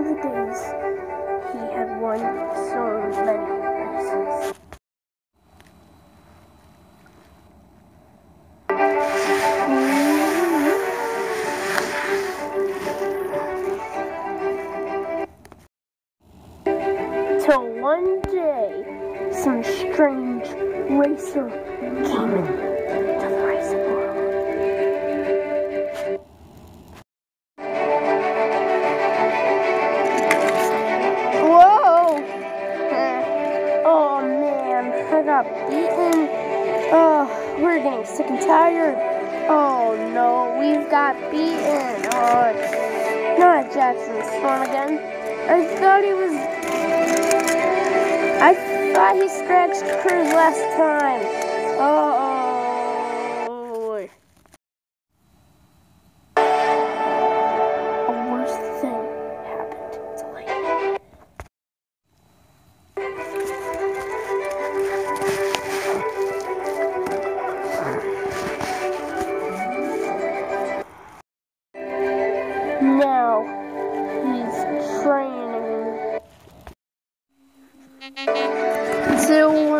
all the days he had won so many races. Till one day, some strange racer came in. I got beaten. Oh, we're getting sick and tired. Oh no, we've got beaten. Oh, not Jackson Storm again. I thought he was. I thought he scratched Cruz last time. Oh, eu